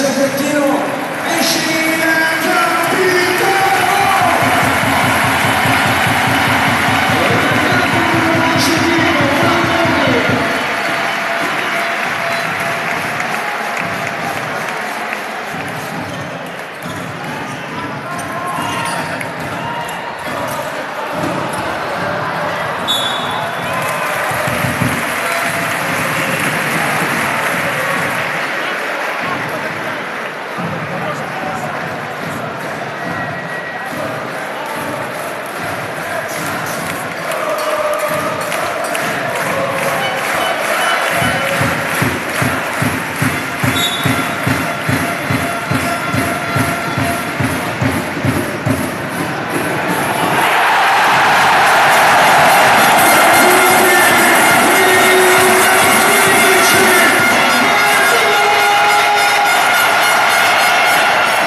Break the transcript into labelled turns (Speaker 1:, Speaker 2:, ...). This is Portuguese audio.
Speaker 1: Gianbertino é pequeno.